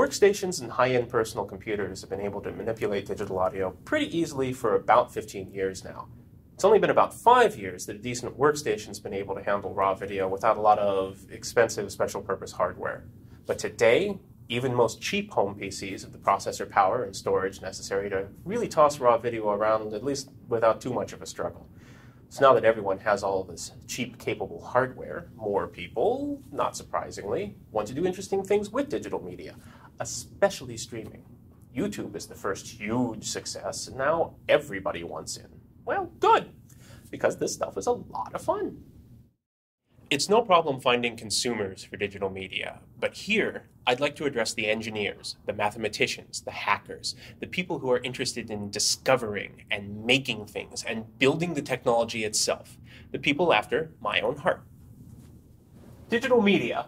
Workstations and high end personal computers have been able to manipulate digital audio pretty easily for about 15 years now. It's only been about five years that a decent workstation's been able to handle raw video without a lot of expensive special purpose hardware. But today, even most cheap home PCs have the processor power and storage necessary to really toss raw video around, at least without too much of a struggle. So now that everyone has all this cheap, capable hardware, more people, not surprisingly, want to do interesting things with digital media, especially streaming. YouTube is the first huge success, and now everybody wants in. Well, good, because this stuff is a lot of fun. It's no problem finding consumers for digital media, but here I'd like to address the engineers, the mathematicians, the hackers, the people who are interested in discovering and making things and building the technology itself, the people after my own heart. Digital media,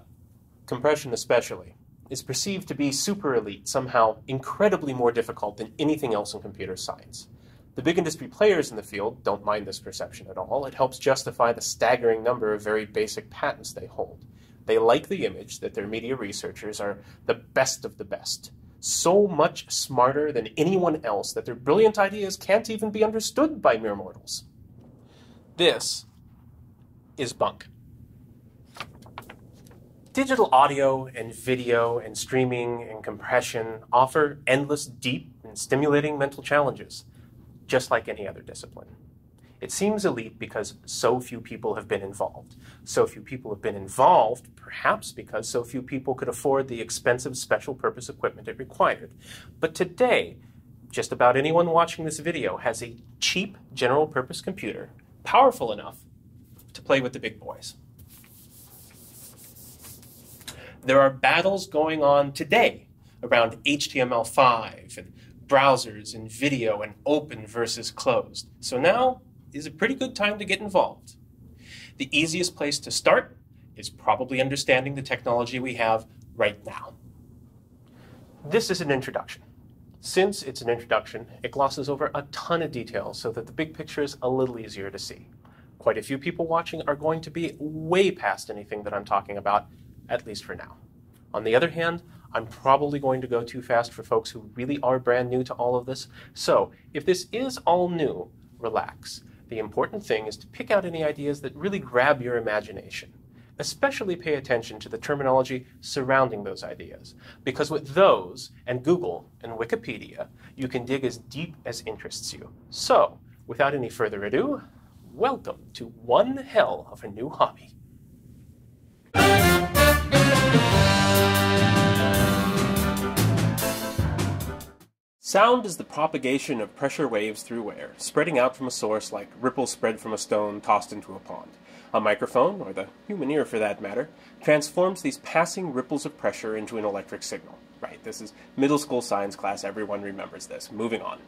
compression especially, is perceived to be super elite, somehow incredibly more difficult than anything else in computer science. The big industry players in the field don't mind this perception at all. It helps justify the staggering number of very basic patents they hold. They like the image that their media researchers are the best of the best, so much smarter than anyone else that their brilliant ideas can't even be understood by mere mortals. This is bunk. Digital audio and video and streaming and compression offer endless, deep, and stimulating mental challenges just like any other discipline. It seems elite because so few people have been involved. So few people have been involved, perhaps because so few people could afford the expensive special purpose equipment it required. But today, just about anyone watching this video has a cheap general purpose computer, powerful enough to play with the big boys. There are battles going on today around HTML5 and browsers and video and open versus closed. So now is a pretty good time to get involved. The easiest place to start is probably understanding the technology we have right now. This is an introduction. Since it's an introduction, it glosses over a ton of details so that the big picture is a little easier to see. Quite a few people watching are going to be way past anything that I'm talking about, at least for now. On the other hand, I'm probably going to go too fast for folks who really are brand new to all of this. So, if this is all new, relax. The important thing is to pick out any ideas that really grab your imagination. Especially pay attention to the terminology surrounding those ideas, because with those, and Google and Wikipedia, you can dig as deep as interests you. So, without any further ado, welcome to one hell of a new hobby. Sound is the propagation of pressure waves through air, spreading out from a source like ripples spread from a stone tossed into a pond. A microphone, or the human ear for that matter, transforms these passing ripples of pressure into an electric signal. Right, this is middle school science class, everyone remembers this. Moving on.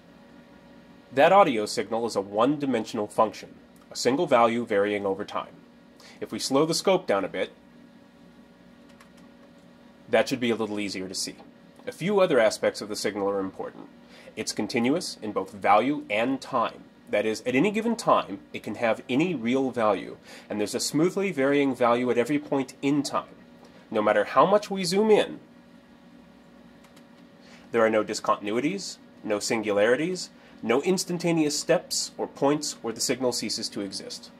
That audio signal is a one dimensional function, a single value varying over time. If we slow the scope down a bit, that should be a little easier to see. A few other aspects of the signal are important. It's continuous in both value and time. That is, at any given time, it can have any real value, and there's a smoothly varying value at every point in time. No matter how much we zoom in, there are no discontinuities, no singularities, no instantaneous steps or points where the signal ceases to exist.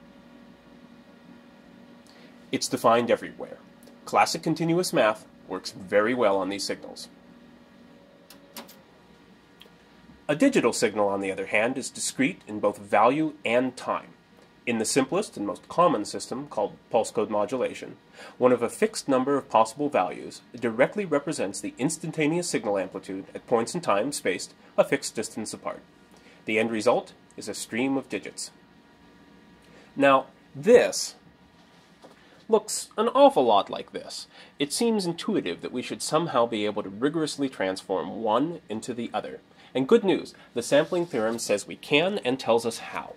It's defined everywhere. Classic continuous math works very well on these signals. A digital signal, on the other hand, is discrete in both value and time. In the simplest and most common system, called pulse code modulation, one of a fixed number of possible values directly represents the instantaneous signal amplitude at points in time spaced a fixed distance apart. The end result is a stream of digits. Now, this looks an awful lot like this. It seems intuitive that we should somehow be able to rigorously transform one into the other. And good news, the sampling theorem says we can and tells us how.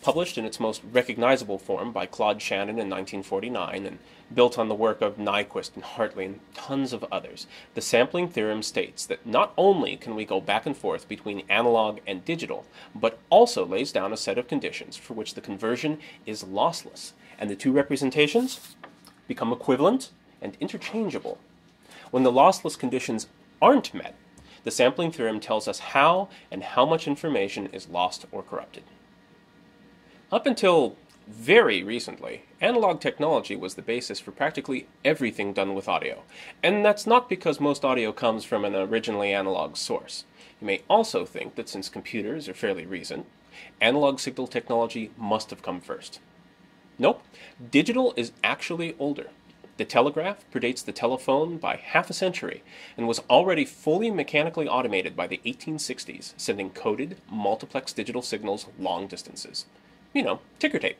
Published in its most recognizable form by Claude Shannon in 1949 and built on the work of Nyquist and Hartley and tons of others, the sampling theorem states that not only can we go back and forth between analog and digital, but also lays down a set of conditions for which the conversion is lossless, and the two representations become equivalent and interchangeable. When the lossless conditions aren't met, the sampling theorem tells us how and how much information is lost or corrupted. Up until very recently, analog technology was the basis for practically everything done with audio. And that's not because most audio comes from an originally analog source. You may also think that since computers are fairly recent, analog signal technology must have come first. Nope, digital is actually older. The telegraph predates the telephone by half a century and was already fully mechanically automated by the 1860s, sending coded, multiplex digital signals long distances. You know, ticker tape.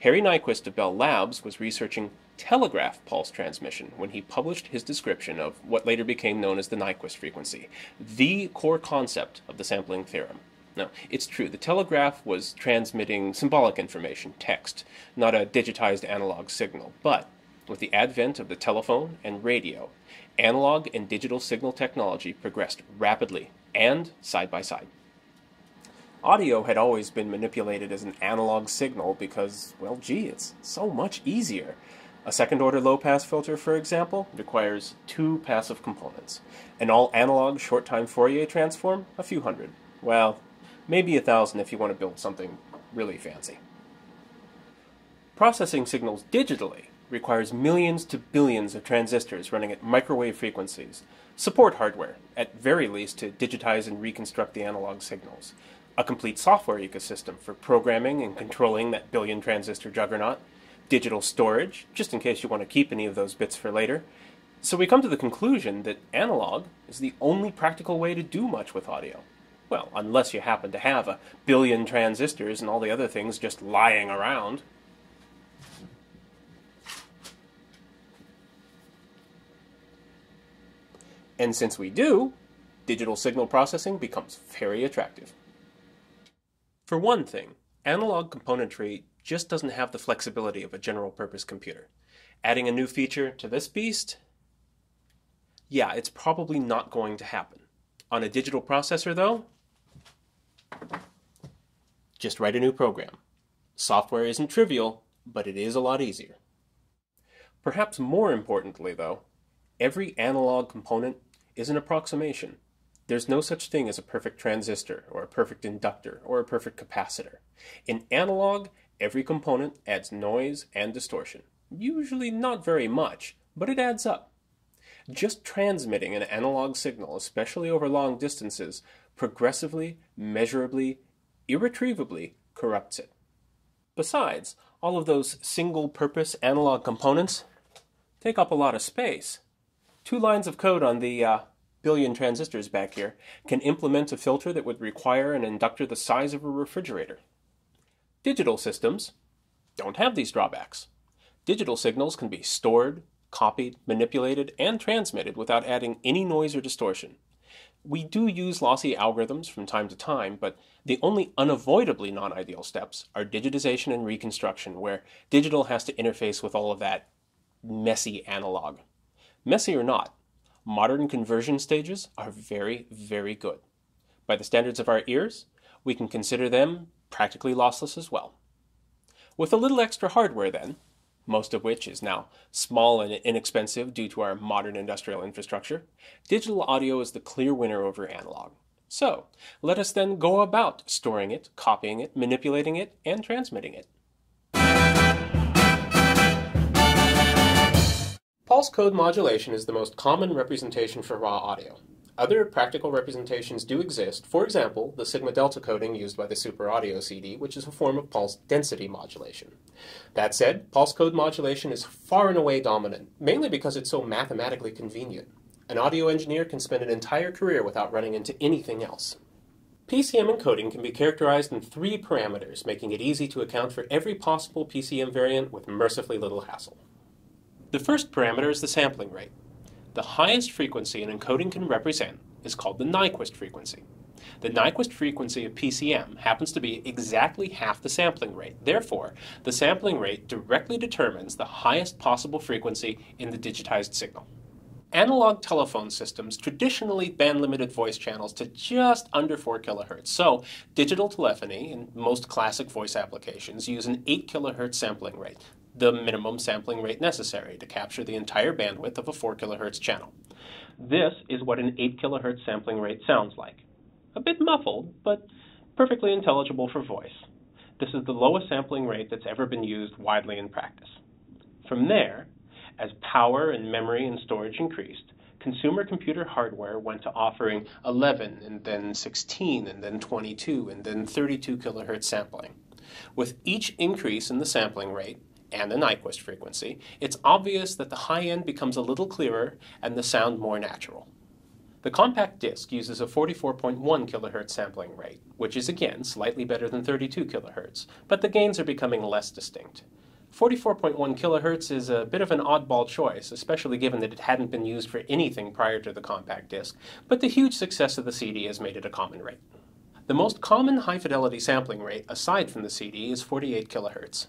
Harry Nyquist of Bell Labs was researching telegraph pulse transmission when he published his description of what later became known as the Nyquist frequency, the core concept of the sampling theorem. Now, it's true, the telegraph was transmitting symbolic information, text, not a digitized analog signal, but with the advent of the telephone and radio, analog and digital signal technology progressed rapidly and side by side. Audio had always been manipulated as an analog signal because, well, gee, it's so much easier. A second order low pass filter, for example, requires two passive components. An all analog short time Fourier transform, a few hundred. Well, maybe a thousand if you want to build something really fancy. Processing signals digitally requires millions to billions of transistors running at microwave frequencies, support hardware, at very least to digitize and reconstruct the analog signals, a complete software ecosystem for programming and controlling that billion transistor juggernaut, digital storage, just in case you want to keep any of those bits for later. So we come to the conclusion that analog is the only practical way to do much with audio. Well, unless you happen to have a billion transistors and all the other things just lying around. And since we do, digital signal processing becomes very attractive. For one thing, analog componentry just doesn't have the flexibility of a general purpose computer. Adding a new feature to this beast? Yeah, it's probably not going to happen. On a digital processor, though, just write a new program. Software isn't trivial, but it is a lot easier. Perhaps more importantly, though, every analog component is an approximation. There's no such thing as a perfect transistor, or a perfect inductor, or a perfect capacitor. In analog, every component adds noise and distortion. Usually not very much, but it adds up. Just transmitting an analog signal, especially over long distances, progressively, measurably, irretrievably corrupts it. Besides, all of those single purpose analog components take up a lot of space. Two lines of code on the uh, billion transistors back here, can implement a filter that would require an inductor the size of a refrigerator. Digital systems don't have these drawbacks. Digital signals can be stored, copied, manipulated, and transmitted without adding any noise or distortion. We do use lossy algorithms from time to time, but the only unavoidably non-ideal steps are digitization and reconstruction, where digital has to interface with all of that messy analog. Messy or not, modern conversion stages are very, very good. By the standards of our ears, we can consider them practically lossless as well. With a little extra hardware, then, most of which is now small and inexpensive due to our modern industrial infrastructure, digital audio is the clear winner over analog. So, let us then go about storing it, copying it, manipulating it, and transmitting it. Pulse code modulation is the most common representation for raw audio. Other practical representations do exist, for example, the sigma delta coding used by the Super Audio CD, which is a form of pulse density modulation. That said, pulse code modulation is far and away dominant, mainly because it's so mathematically convenient. An audio engineer can spend an entire career without running into anything else. PCM encoding can be characterized in three parameters, making it easy to account for every possible PCM variant with mercifully little hassle. The first parameter is the sampling rate. The highest frequency an encoding can represent is called the Nyquist frequency. The Nyquist frequency of PCM happens to be exactly half the sampling rate. Therefore, the sampling rate directly determines the highest possible frequency in the digitized signal. Analog telephone systems traditionally band limited voice channels to just under 4 kHz. So, digital telephony and most classic voice applications use an 8 kHz sampling rate the minimum sampling rate necessary to capture the entire bandwidth of a 4 kHz channel. This is what an 8 kHz sampling rate sounds like. A bit muffled, but perfectly intelligible for voice. This is the lowest sampling rate that's ever been used widely in practice. From there, as power and memory and storage increased, consumer computer hardware went to offering 11 and then 16 and then 22 and then 32 kilohertz sampling. With each increase in the sampling rate and the Nyquist frequency, it's obvious that the high end becomes a little clearer and the sound more natural. The compact disc uses a 44.1 kHz sampling rate, which is again slightly better than 32 kHz, but the gains are becoming less distinct. 44.1 kHz is a bit of an oddball choice, especially given that it hadn't been used for anything prior to the compact disc, but the huge success of the CD has made it a common rate. The most common high fidelity sampling rate, aside from the CD, is 48 kHz.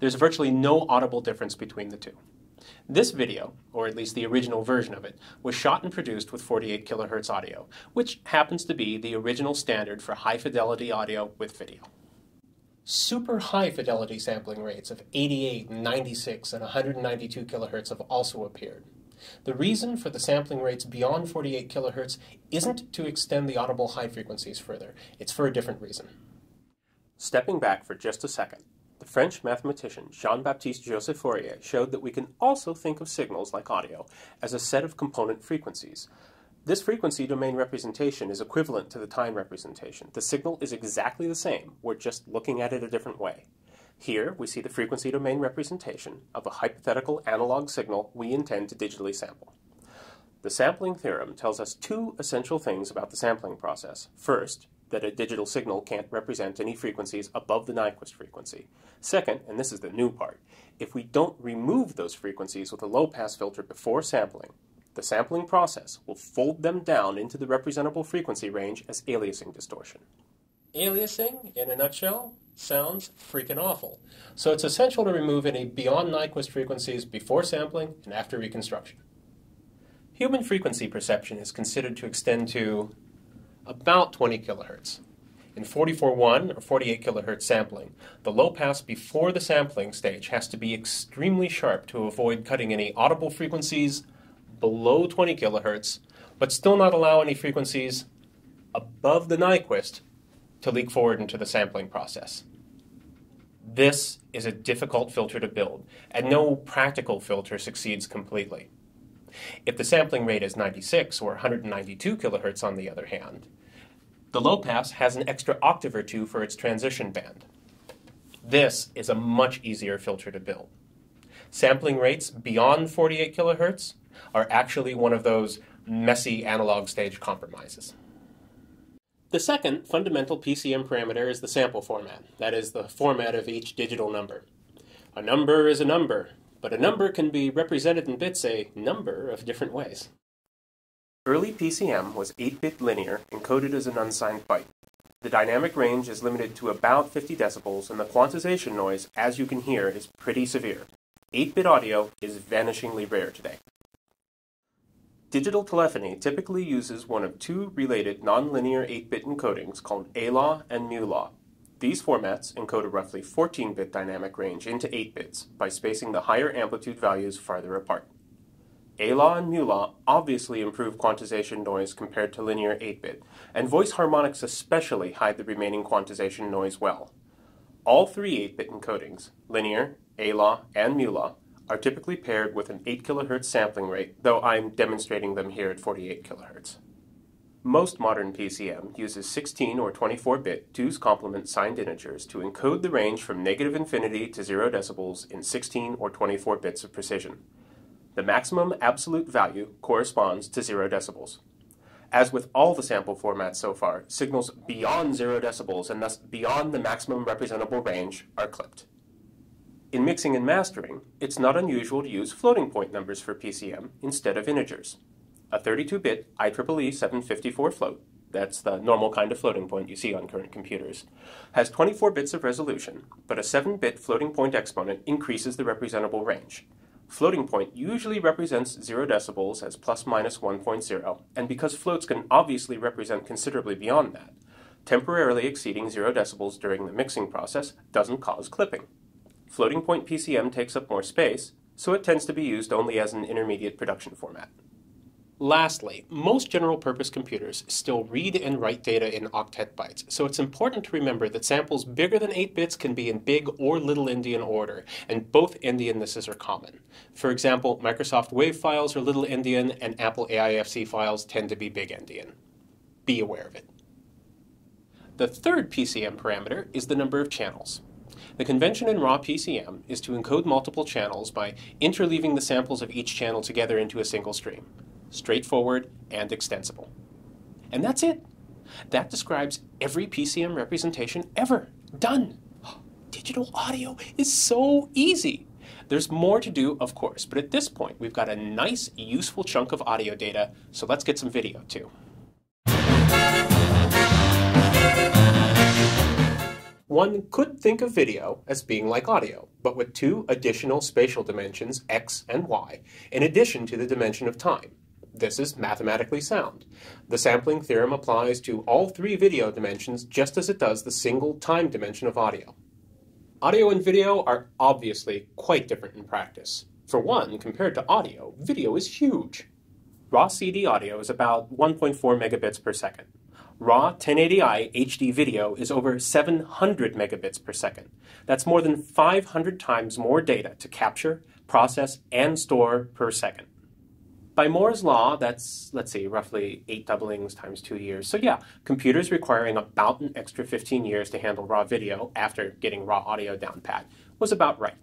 There's virtually no audible difference between the two. This video, or at least the original version of it, was shot and produced with 48 kHz audio, which happens to be the original standard for high fidelity audio with video. Super high fidelity sampling rates of 88, 96, and 192 kHz have also appeared. The reason for the sampling rates beyond 48 kHz isn't to extend the audible high frequencies further, it's for a different reason. Stepping back for just a second, French mathematician Jean-Baptiste Joseph Fourier showed that we can also think of signals like audio as a set of component frequencies. This frequency domain representation is equivalent to the time representation. The signal is exactly the same, we're just looking at it a different way. Here, we see the frequency domain representation of a hypothetical analog signal we intend to digitally sample. The sampling theorem tells us two essential things about the sampling process. First, that a digital signal can't represent any frequencies above the Nyquist frequency. Second, and this is the new part, if we don't remove those frequencies with a low-pass filter before sampling, the sampling process will fold them down into the representable frequency range as aliasing distortion. Aliasing, in a nutshell, sounds freaking awful. So it's essential to remove any beyond Nyquist frequencies before sampling and after reconstruction. Human frequency perception is considered to extend to about 20 kilohertz. In 44.1 or 48 kilohertz sampling, the low pass before the sampling stage has to be extremely sharp to avoid cutting any audible frequencies below 20 kilohertz, but still not allow any frequencies above the Nyquist to leak forward into the sampling process. This is a difficult filter to build, and no practical filter succeeds completely. If the sampling rate is 96 or 192 kilohertz, on the other hand, the low pass has an extra octave or two for its transition band. This is a much easier filter to build. Sampling rates beyond 48 kilohertz are actually one of those messy analog stage compromises. The second fundamental PCM parameter is the sample format, that is, the format of each digital number. A number is a number, but a number can be represented in bits a number of different ways. Early PCM was 8-bit linear encoded as an unsigned byte. The dynamic range is limited to about 50 decibels, and the quantization noise, as you can hear, is pretty severe. 8-bit audio is vanishingly rare today. Digital telephony typically uses one of two related nonlinear 8-bit encodings called A-law and mu-law. These formats encode a roughly 14-bit dynamic range into 8 bits by spacing the higher amplitude values farther apart. A-law and mu-law obviously improve quantization noise compared to linear 8-bit, and voice harmonics especially hide the remaining quantization noise well. All three 8-bit encodings, linear, A-law, and mu-law, are typically paired with an 8 kHz sampling rate, though I'm demonstrating them here at 48 kHz. Most modern PCM uses 16 or 24-bit 2's complement signed integers to encode the range from negative infinity to 0 decibels in 16 or 24 bits of precision. The maximum absolute value corresponds to 0 decibels. As with all the sample formats so far, signals beyond 0 decibels and thus beyond the maximum representable range are clipped. In mixing and mastering, it's not unusual to use floating point numbers for PCM instead of integers. A 32-bit IEEE 754 float, that's the normal kind of floating point you see on current computers, has 24 bits of resolution, but a 7-bit floating point exponent increases the representable range. Floating point usually represents 0 decibels as plus minus 1.0, and because floats can obviously represent considerably beyond that, temporarily exceeding 0 decibels during the mixing process doesn't cause clipping. Floating point PCM takes up more space, so it tends to be used only as an intermediate production format. Lastly, most general-purpose computers still read and write data in octet bytes, so it's important to remember that samples bigger than 8 bits can be in big or little endian order, and both endiannesses are common. For example, Microsoft WAV files are little endian, and Apple AIFC files tend to be big endian. Be aware of it. The third PCM parameter is the number of channels. The convention in raw PCM is to encode multiple channels by interleaving the samples of each channel together into a single stream straightforward, and extensible. And that's it. That describes every PCM representation ever. Done. Digital audio is so easy. There's more to do, of course, but at this point, we've got a nice, useful chunk of audio data, so let's get some video too. One could think of video as being like audio, but with two additional spatial dimensions, x and y, in addition to the dimension of time. This is mathematically sound. The sampling theorem applies to all three video dimensions just as it does the single time dimension of audio. Audio and video are obviously quite different in practice. For one, compared to audio, video is huge. Raw CD audio is about 1.4 megabits per second. Raw 1080i HD video is over 700 megabits per second. That's more than 500 times more data to capture, process, and store per second by Moore's law, that's, let's see, roughly eight doublings times two years. So yeah, computers requiring about an extra 15 years to handle raw video after getting raw audio down pat was about right.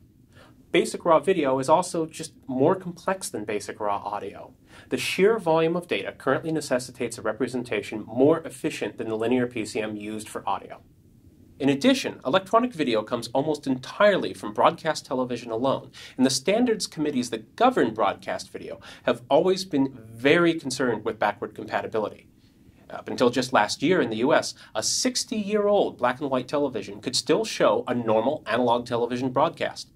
Basic raw video is also just more complex than basic raw audio. The sheer volume of data currently necessitates a representation more efficient than the linear PCM used for audio. In addition, electronic video comes almost entirely from broadcast television alone, and the standards committees that govern broadcast video have always been very concerned with backward compatibility. Up until just last year in the US, a 60 year old black and white television could still show a normal analog television broadcast.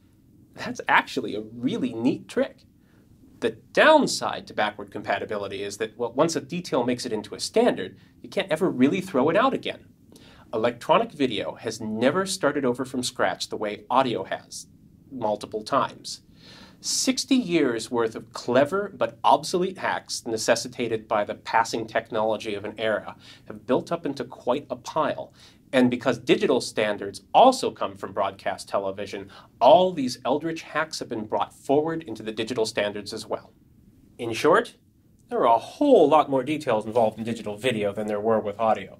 That's actually a really neat trick. The downside to backward compatibility is that well, once a detail makes it into a standard, you can't ever really throw it out again. Electronic video has never started over from scratch the way audio has, multiple times. 60 years worth of clever but obsolete hacks necessitated by the passing technology of an era have built up into quite a pile. And because digital standards also come from broadcast television, all these eldritch hacks have been brought forward into the digital standards as well. In short, there are a whole lot more details involved in digital video than there were with audio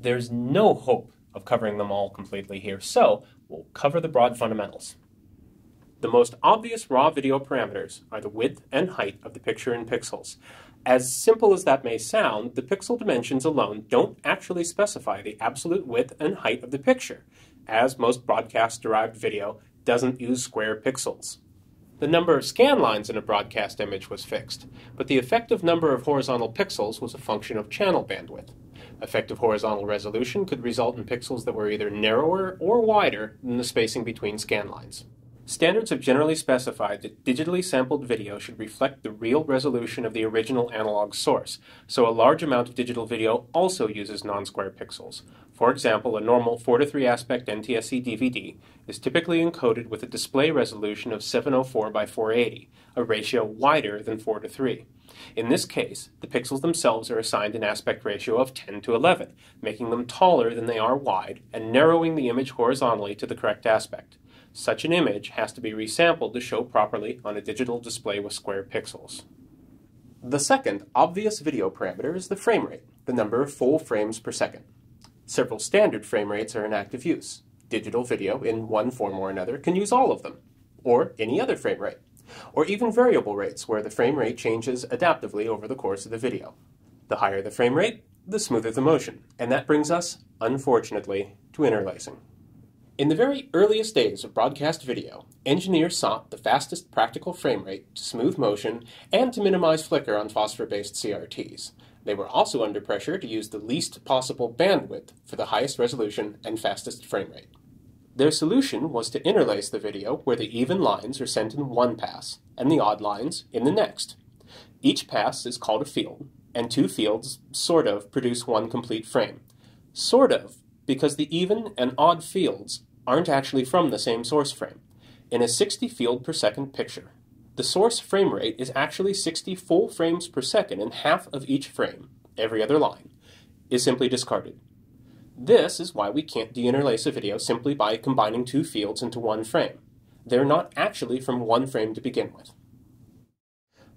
there's no hope of covering them all completely here, so we'll cover the broad fundamentals. The most obvious raw video parameters are the width and height of the picture in pixels. As simple as that may sound, the pixel dimensions alone don't actually specify the absolute width and height of the picture, as most broadcast-derived video doesn't use square pixels. The number of scan lines in a broadcast image was fixed, but the effective number of horizontal pixels was a function of channel bandwidth. Effective horizontal resolution could result in pixels that were either narrower or wider than the spacing between scan lines. Standards have generally specified that digitally sampled video should reflect the real resolution of the original analog source, so a large amount of digital video also uses non-square pixels. For example, a normal 4 to 3 aspect NTSC DVD is typically encoded with a display resolution of 704 by 480, a ratio wider than 4 to 3. In this case, the pixels themselves are assigned an aspect ratio of 10 to 11, making them taller than they are wide and narrowing the image horizontally to the correct aspect. Such an image has to be resampled to show properly on a digital display with square pixels. The second obvious video parameter is the frame rate, the number of full frames per second. Several standard frame rates are in active use. Digital video, in one form or another, can use all of them, or any other frame rate or even variable rates where the frame rate changes adaptively over the course of the video. The higher the frame rate, the smoother the motion, and that brings us, unfortunately, to interlacing. In the very earliest days of broadcast video, engineers sought the fastest practical frame rate to smooth motion and to minimize flicker on phosphor-based CRTs. They were also under pressure to use the least possible bandwidth for the highest resolution and fastest frame rate. Their solution was to interlace the video where the even lines are sent in one pass and the odd lines in the next. Each pass is called a field, and two fields, sort of, produce one complete frame. Sort of, because the even and odd fields aren't actually from the same source frame. In a 60 field per second picture, the source frame rate is actually 60 full frames per second and half of each frame, every other line, is simply discarded. This is why we can't deinterlace a video simply by combining two fields into one frame. They're not actually from one frame to begin with.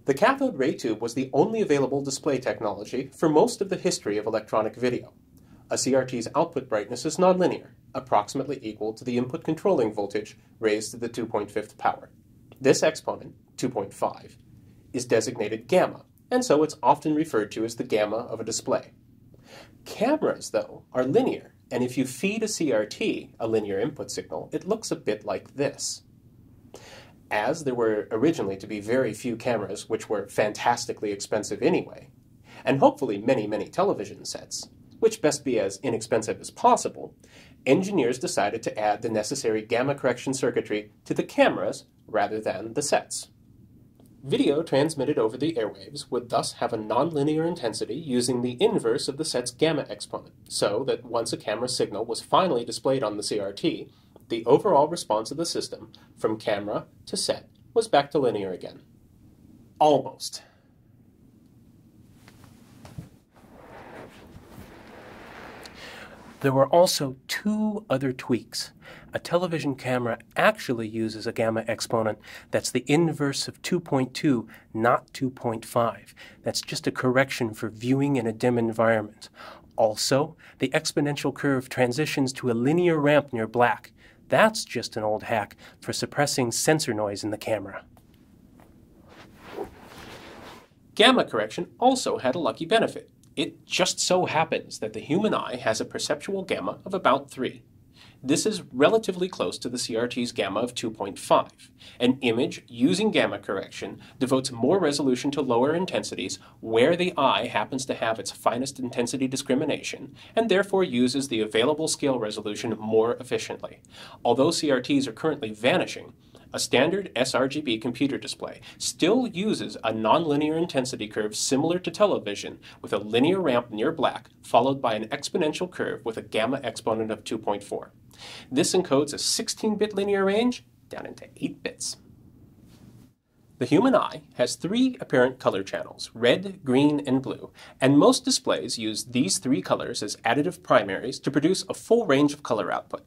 The cathode ray tube was the only available display technology for most of the history of electronic video. A CRT's output brightness is nonlinear, approximately equal to the input controlling voltage raised to the 2.5th power. This exponent, 2.5, is designated gamma, and so it's often referred to as the gamma of a display. Cameras, though, are linear, and if you feed a CRT a linear input signal, it looks a bit like this as there were originally to be very few cameras which were fantastically expensive anyway, and hopefully many, many television sets, which best be as inexpensive as possible, engineers decided to add the necessary gamma correction circuitry to the cameras rather than the sets. Video transmitted over the airwaves would thus have a nonlinear intensity using the inverse of the set's gamma exponent, so that once a camera signal was finally displayed on the CRT, the overall response of the system, from camera to set, was back to linear again. Almost. There were also two other tweaks. A television camera actually uses a gamma exponent that's the inverse of 2.2, not 2.5. That's just a correction for viewing in a dim environment. Also, the exponential curve transitions to a linear ramp near black, that's just an old hack for suppressing sensor noise in the camera. Gamma correction also had a lucky benefit. It just so happens that the human eye has a perceptual gamma of about 3. This is relatively close to the CRT's gamma of 2.5. An image using gamma correction devotes more resolution to lower intensities where the eye happens to have its finest intensity discrimination, and therefore uses the available scale resolution more efficiently. Although CRTs are currently vanishing, a standard sRGB computer display still uses a nonlinear intensity curve similar to television with a linear ramp near black followed by an exponential curve with a gamma exponent of 2.4. This encodes a 16-bit linear range down into 8 bits. The human eye has three apparent color channels, red, green, and blue, and most displays use these three colors as additive primaries to produce a full range of color output.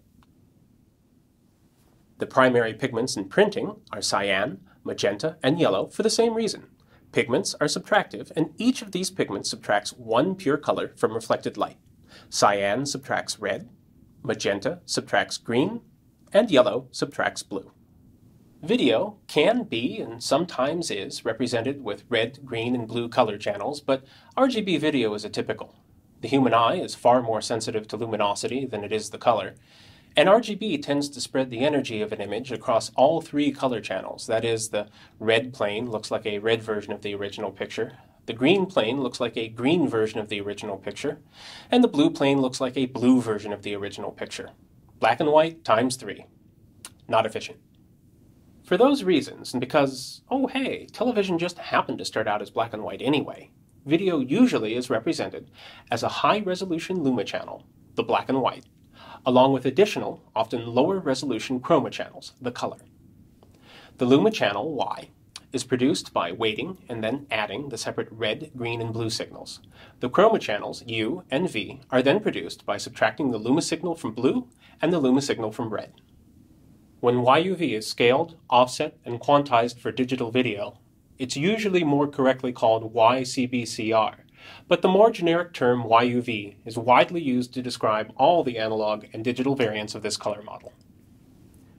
The primary pigments in printing are cyan, magenta, and yellow for the same reason. Pigments are subtractive, and each of these pigments subtracts one pure color from reflected light. Cyan subtracts red, magenta subtracts green, and yellow subtracts blue. Video can be, and sometimes is, represented with red, green, and blue color channels, but RGB video is atypical. The human eye is far more sensitive to luminosity than it is the color, and RGB tends to spread the energy of an image across all three color channels. That is, the red plane looks like a red version of the original picture, the green plane looks like a green version of the original picture, and the blue plane looks like a blue version of the original picture. Black and white times three. Not efficient. For those reasons, and because, oh hey, television just happened to start out as black and white anyway, video usually is represented as a high resolution luma channel, the black and white, along with additional, often lower resolution chroma channels, the color. The luma channel, Y, is produced by weighting and then adding the separate red, green, and blue signals. The chroma channels, U and V, are then produced by subtracting the luma signal from blue and the luma signal from red. When YUV is scaled, offset, and quantized for digital video, it's usually more correctly called YCBCR, but the more generic term YUV is widely used to describe all the analog and digital variants of this color model.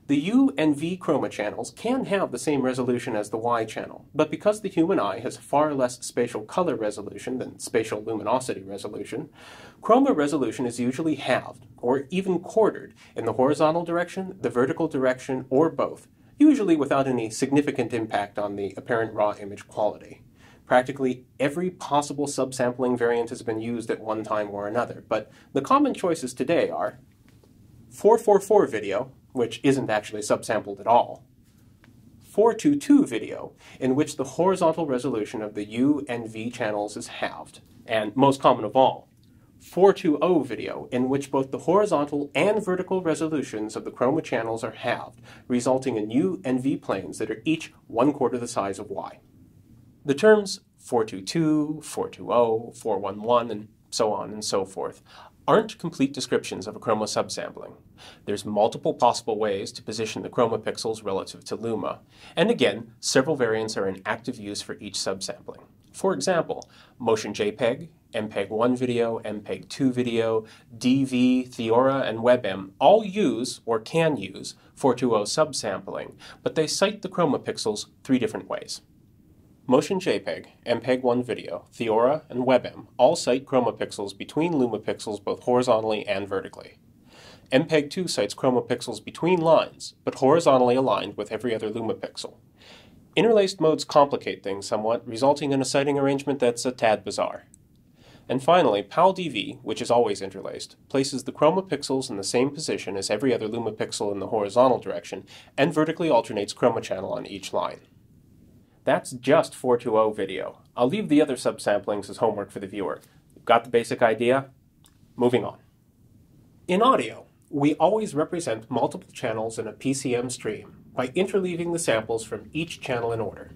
The U and V chroma channels can have the same resolution as the Y channel, but because the human eye has far less spatial color resolution than spatial luminosity resolution, chroma resolution is usually halved, or even quartered, in the horizontal direction, the vertical direction, or both, usually without any significant impact on the apparent raw image quality. Practically every possible subsampling variant has been used at one time or another, but the common choices today are 444 video, which isn't actually subsampled at all, 422 video, in which the horizontal resolution of the U and V channels is halved, and most common of all, 420 video, in which both the horizontal and vertical resolutions of the chroma channels are halved, resulting in U and V planes that are each one quarter the size of Y. The terms 422, 420, 411, and so on and so forth aren't complete descriptions of a chroma subsampling. There's multiple possible ways to position the chroma pixels relative to luma, and again, several variants are in active use for each subsampling. For example, Motion JPEG, MPEG-1 video, MPEG-2 video, DV, Theora, and WebM all use, or can use, 420 subsampling, but they site the chroma pixels three different ways. Motion JPEG, MPEG-1 video, Theora, and WebM all site chroma pixels between luma pixels both horizontally and vertically. MPEG-2 sites chroma pixels between lines, but horizontally aligned with every other luma pixel. Interlaced modes complicate things somewhat, resulting in a siting arrangement that's a tad bizarre. And finally, PAL-DV, which is always interlaced, places the chroma pixels in the same position as every other luma pixel in the horizontal direction, and vertically alternates chroma channel on each line. That's just 420 video. I'll leave the other subsamplings as homework for the viewer. You've Got the basic idea? Moving on. In audio, we always represent multiple channels in a PCM stream by interleaving the samples from each channel in order.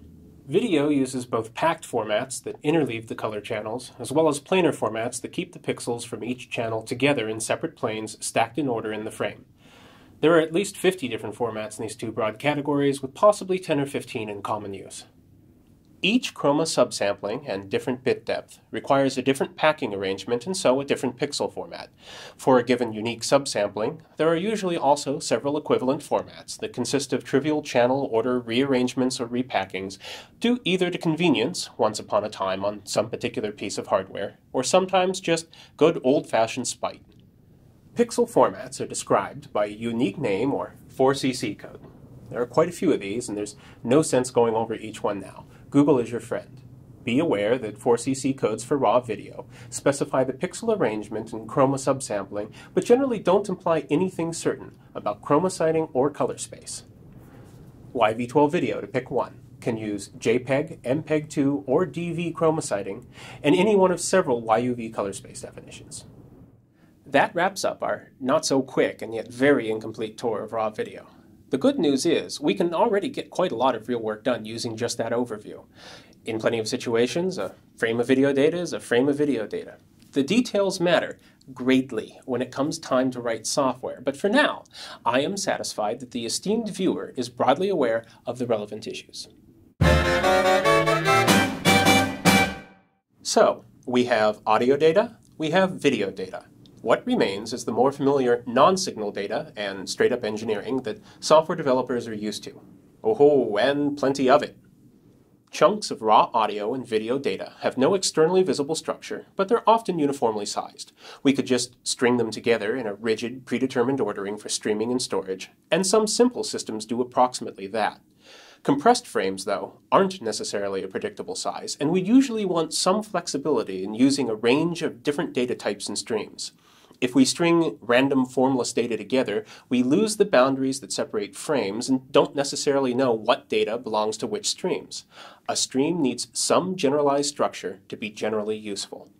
Video uses both packed formats that interleave the color channels, as well as planar formats that keep the pixels from each channel together in separate planes stacked in order in the frame. There are at least 50 different formats in these two broad categories, with possibly 10 or 15 in common use. Each chroma subsampling and different bit depth requires a different packing arrangement and so a different pixel format. For a given unique subsampling, there are usually also several equivalent formats that consist of trivial channel order rearrangements or repackings, due either to convenience, once upon a time on some particular piece of hardware, or sometimes just good old-fashioned spite. Pixel formats are described by a unique name or 4CC code. There are quite a few of these, and there's no sense going over each one now. Google is your friend. Be aware that 4CC codes for raw video specify the pixel arrangement and chroma subsampling, but generally don't imply anything certain about chroma siting or color space. YV12 video, to pick one, can use JPEG, MPEG-2, or DV chroma siting, and any one of several YUV color space definitions. That wraps up our not so quick and yet very incomplete tour of raw video. The good news is we can already get quite a lot of real work done using just that overview. In plenty of situations, a frame of video data is a frame of video data. The details matter greatly when it comes time to write software, but for now, I am satisfied that the esteemed viewer is broadly aware of the relevant issues. So, we have audio data, we have video data. What remains is the more familiar non-signal data and straight-up engineering that software developers are used to. Oh, and plenty of it. Chunks of raw audio and video data have no externally visible structure, but they're often uniformly sized. We could just string them together in a rigid, predetermined ordering for streaming and storage, and some simple systems do approximately that. Compressed frames, though, aren't necessarily a predictable size, and we usually want some flexibility in using a range of different data types and streams. If we string random formless data together, we lose the boundaries that separate frames and don't necessarily know what data belongs to which streams. A stream needs some generalized structure to be generally useful.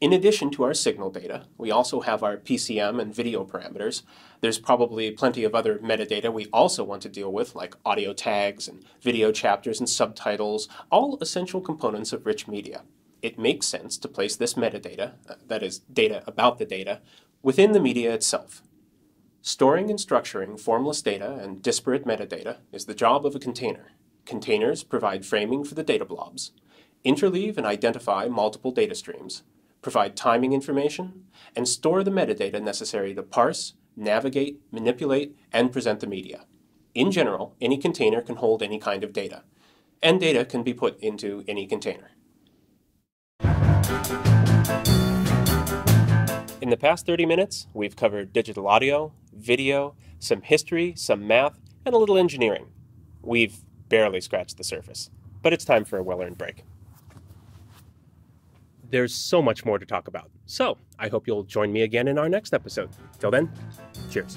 In addition to our signal data, we also have our PCM and video parameters. There's probably plenty of other metadata we also want to deal with, like audio tags and video chapters and subtitles, all essential components of rich media it makes sense to place this metadata, uh, that is, data about the data, within the media itself. Storing and structuring formless data and disparate metadata is the job of a container. Containers provide framing for the data blobs, interleave and identify multiple data streams, provide timing information, and store the metadata necessary to parse, navigate, manipulate, and present the media. In general, any container can hold any kind of data, and data can be put into any container. In the past 30 minutes, we've covered digital audio, video, some history, some math, and a little engineering. We've barely scratched the surface, but it's time for a well earned break. There's so much more to talk about, so I hope you'll join me again in our next episode. Till then, cheers.